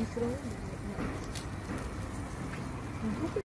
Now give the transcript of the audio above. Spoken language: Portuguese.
micro